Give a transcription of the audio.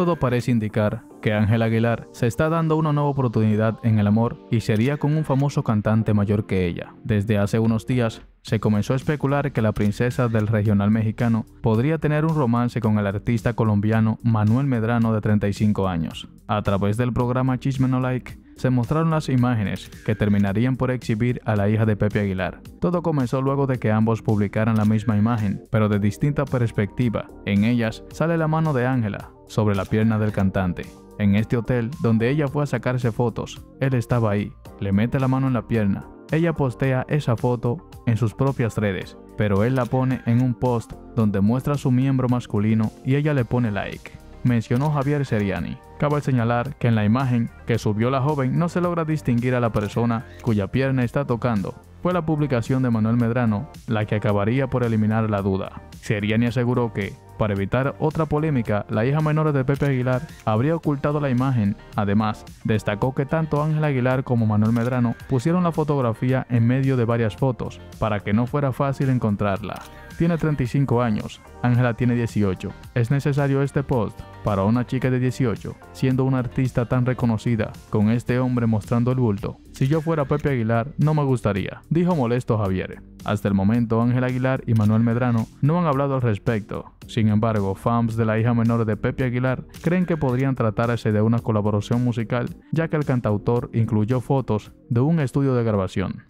Todo parece indicar que Ángela Aguilar se está dando una nueva oportunidad en el amor y sería con un famoso cantante mayor que ella. Desde hace unos días se comenzó a especular que la princesa del regional mexicano podría tener un romance con el artista colombiano Manuel Medrano de 35 años. A través del programa Chisme No Like, se mostraron las imágenes que terminarían por exhibir a la hija de Pepe Aguilar. Todo comenzó luego de que ambos publicaran la misma imagen, pero de distinta perspectiva. En ellas sale la mano de Ángela sobre la pierna del cantante. En este hotel, donde ella fue a sacarse fotos, él estaba ahí, le mete la mano en la pierna. Ella postea esa foto en sus propias redes, pero él la pone en un post donde muestra su miembro masculino y ella le pone like mencionó Javier Seriani. Cabe señalar que en la imagen que subió la joven no se logra distinguir a la persona cuya pierna está tocando. Fue la publicación de Manuel Medrano la que acabaría por eliminar la duda. Seriani aseguró que, para evitar otra polémica, la hija menor de Pepe Aguilar habría ocultado la imagen. Además, destacó que tanto Ángel Aguilar como Manuel Medrano pusieron la fotografía en medio de varias fotos, para que no fuera fácil encontrarla. Tiene 35 años, Ángela tiene 18. ¿Es necesario este post para una chica de 18, siendo una artista tan reconocida, con este hombre mostrando el bulto? Si yo fuera Pepe Aguilar, no me gustaría, dijo molesto Javier. Hasta el momento, Ángel Aguilar y Manuel Medrano no han hablado al respecto. Sin embargo, fans de la hija menor de Pepe Aguilar creen que podrían tratarse de una colaboración musical, ya que el cantautor incluyó fotos de un estudio de grabación.